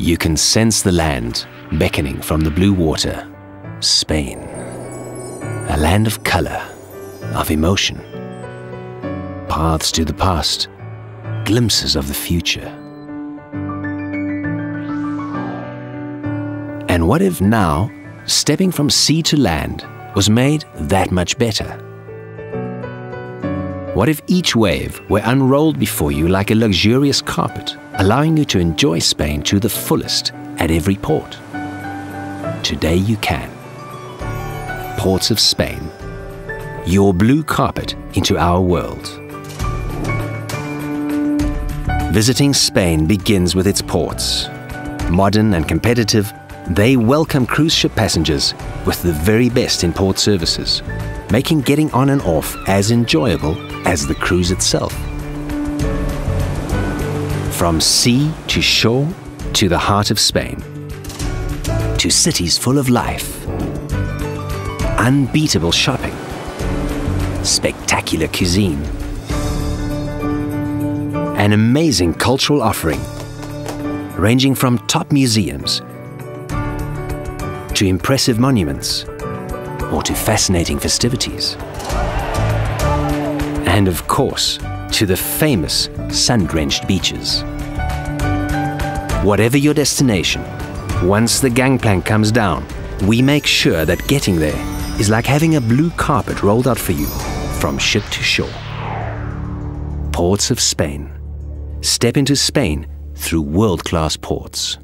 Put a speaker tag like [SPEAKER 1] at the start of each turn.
[SPEAKER 1] You can sense the land beckoning from the blue water. Spain. A land of color, of emotion. Paths to the past, glimpses of the future. And what if now, stepping from sea to land was made that much better? What if each wave were unrolled before you like a luxurious carpet, allowing you to enjoy Spain to the fullest at every port? Today you can. Ports of Spain. Your blue carpet into our world. Visiting Spain begins with its ports. Modern and competitive, they welcome cruise ship passengers with the very best in port services, making getting on and off as enjoyable as the cruise itself. From sea to shore to the heart of Spain, to cities full of life, unbeatable shopping, spectacular cuisine, an amazing cultural offering, ranging from top museums to impressive monuments or to fascinating festivities. And of course, to the famous sun-drenched beaches. Whatever your destination, once the gangplank comes down, we make sure that getting there is like having a blue carpet rolled out for you from ship to shore. Ports of Spain. Step into Spain through world-class ports.